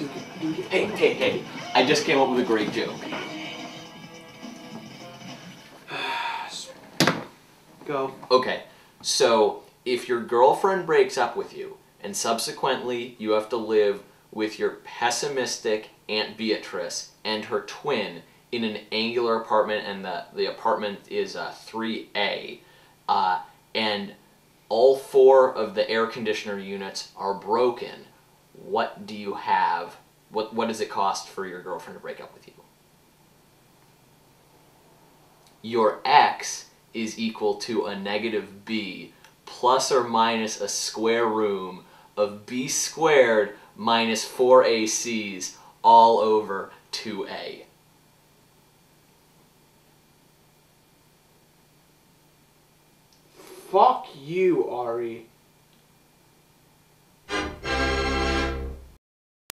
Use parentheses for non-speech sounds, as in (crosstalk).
Hey, hey, hey! I just came up with a great joke. (sighs) Go. Okay, so if your girlfriend breaks up with you, and subsequently you have to live with your pessimistic Aunt Beatrice and her twin in an angular apartment, and the, the apartment is a 3A, uh, and all four of the air conditioner units are broken, what do you have? What, what does it cost for your girlfriend to break up with you? Your x is equal to a negative b plus or minus a square room of b squared minus 4ac's all over 2a. Fuck you, Ari.